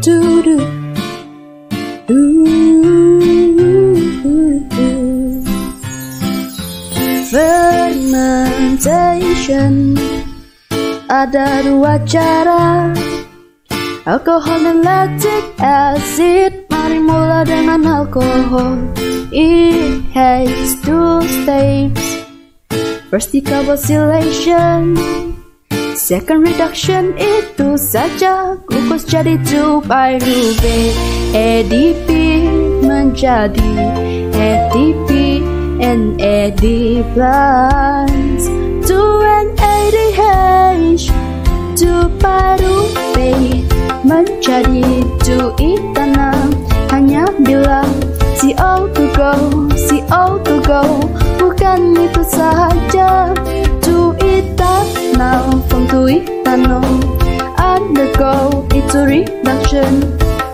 do. Fermentation. Ada dua cara. Alkohol dan lactic acid. Mari mula dengan alkohol. It has two steps First decarboxylation Second reduction itu saja Glucose jadi 2 pyruvate ADP menjadi ATP and AD plus 2 and ADH 2 pyruvate menjadi 2 etanol Hanya bila CO2 go CO2 go. Bukan itu saja reduction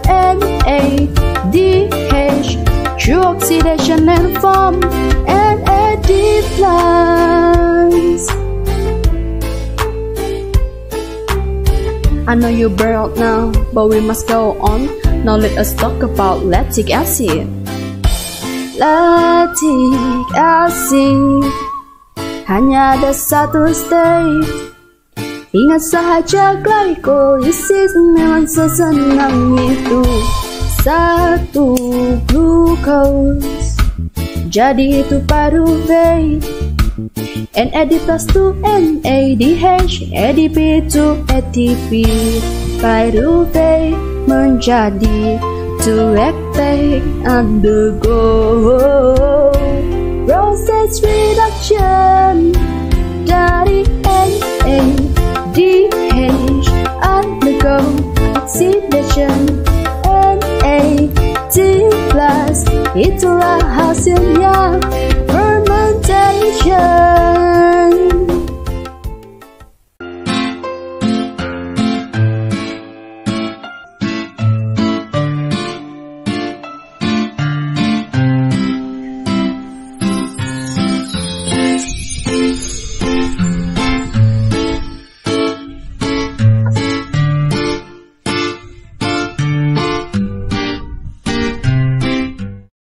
NADH Through oxidation and form NAD plus I know you're burned out now, but we must go on. Now let us talk about lactic acid. Lactic acid hanya ada satu state. Ingat saja glycolysis memang sesenang itu. Satu glucose jadi itu pyruvate. NAD plus 2 NADH ADP to ATP Pyruvate menjadi 2 hectate undergo Process reduction C nation N A T plus. House Hasim Ya fermentation.